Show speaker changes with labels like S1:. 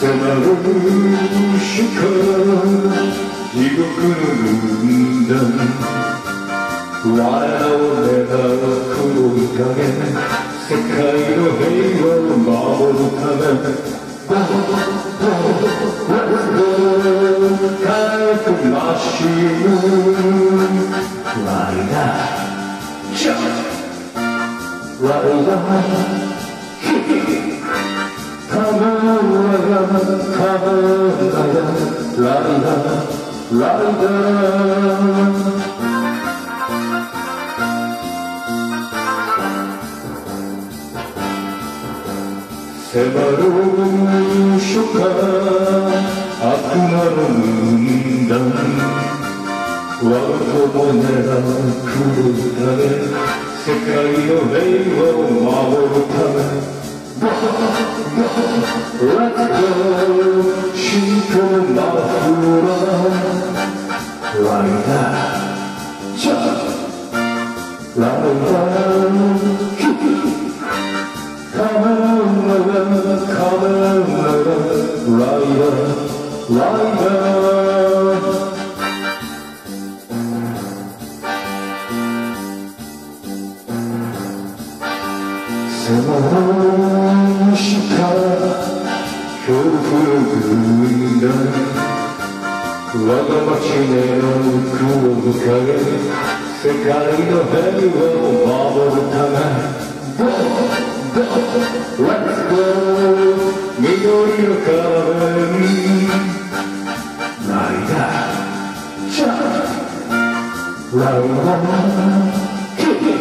S1: さらなる主から地獄の軍団笑われた黒い影世界の平和を守るためバッバッバッバッバッバッマシンライダージャンライ la la la la Sevarum şuka aklımdan Varkomonera kurutane Sekrayo leivo mavotane Let's go. She come back like that. Cha. Like that. Come on, come on, rider, rider. Summer. Şuuruyla Vada maçineran kuvu kare Sekai no heri ve o babo tana Go, go, let's go. Midori no kabe ni Narita Cha La la la Kick it